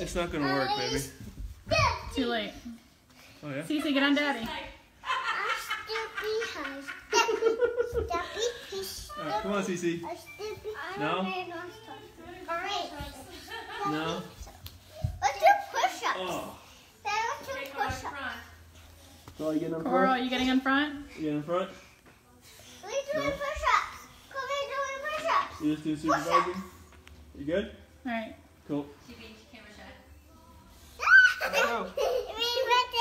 It's not gonna work, baby. Too late. Oh yeah. Cece, get on daddy. Alright, come on, Cece. No? No. Let's do push-ups. Oh. Then let's do push-ups. So you getting in Coral, front? you getting in front? You getting in front? We're doing push-ups. Come here, doing push-ups. You just do supervising? You good? Alright. Cool.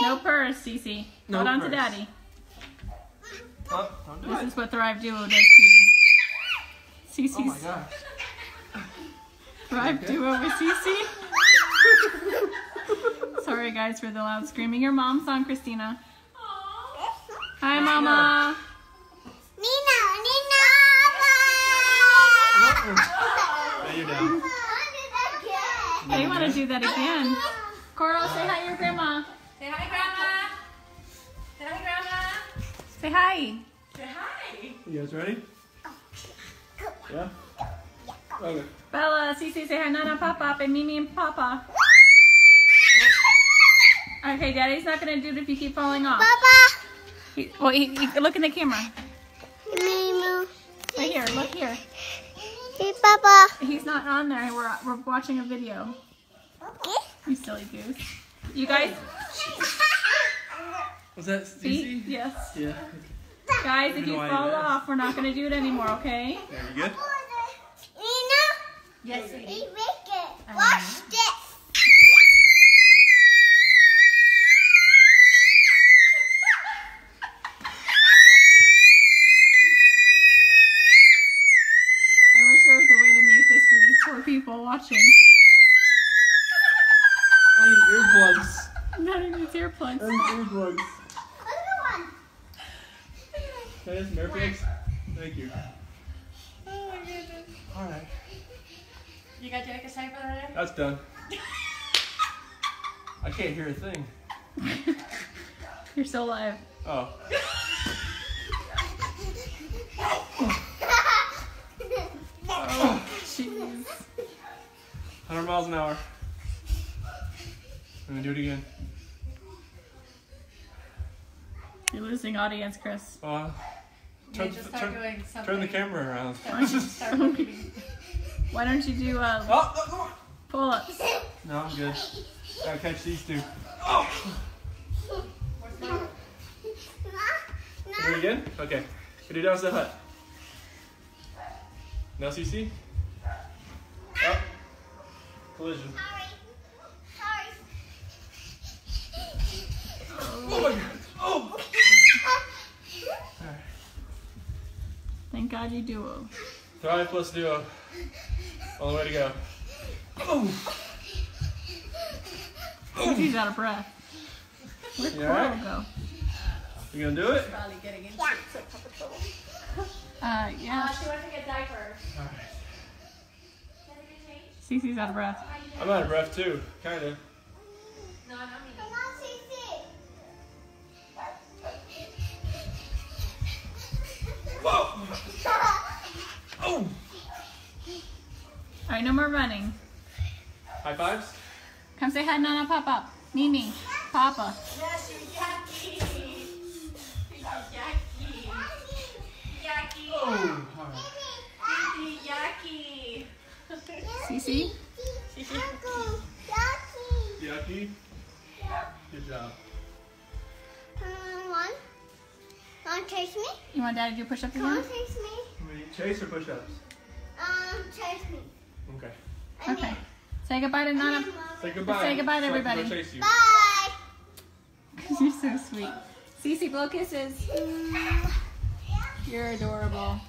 No purse, Cece. No Hold on to daddy. Oh, don't do This it. is what Thrive Duo does to you. Cece's Oh my gosh. Thrive Okay. Duo with Cece. Sorry guys for the loud screaming. Your mom's on, Christina. Hi, Mama. Nina, Nina. Now you're down. Hey, you want to do that again? Coral, say hi to your grandma. Say hi, Grandma. Say hi, Grandma. Say hi. Say hi. You guys ready? Yeah? Okay. Bella, Cece, say hi, Nana, Papa, and Mimi and Papa. Okay, Daddy's not gonna do it if you keep falling off. Papa. He, well, he, he- look in the camera. Nina. Right here, look here. Hey, Papa. He's not on there. We're, we're watching a video. You silly goose. You guys, Was that see? Cece? Yes. Yeah. Guys, if you fall off, we're not gonna do it anymore, okay? There, you good? Nina. Yes, sweetie. Hey, it. Watch this. I wish there was a way to mute this for these poor people watching. I need earplugs. Not even earplugs. I need earplugs. Other one. Can I have some earplugs? Thank you. Oh my goodness. Alright. You got your sign for that? That's done. I can't hear a thing. You're still alive. Oh. oh. Jeez. 100 miles an hour. I'm gonna do it again. You're losing audience, Chris. Uh, turn, just start turn, doing turn the camera around. Start. Why don't you do uh, Oh, no, pull-ups? No, I'm good. Gotta catch these two. Do it again? Okay. Can you down to the hut? Now, Cece? Up. Collision. Oh my god. Oh! Alright. Thank God you duo. Thrive plus duo. All the way to go. Oh! He's out of breath. Where'd You Coral alright? go? You gonna do it? Probably getting into some type of trouble. Uh, yeah. Uh, she went to get diapers. Alright. Cece's out of breath. I'm out of breath too. Kinda. More running. High fives? Come say hi, Nana, Papa. Mimi, Papa. Yes, you yucky. Yucky. Yucky. Oh! Alright. Yucky. Cece? Yucky? Good job. One. Want to chase me? You want Daddy to do push-ups Come on, again? chase me. Ready? Chase or push ups? Um, chase me. Okay. Okay. Say goodbye to Nana. Say goodbye. Say goodbye to So I can go everybody. chase you. Bye. You're so sweet. Cece, blow kisses. Mm. You're adorable.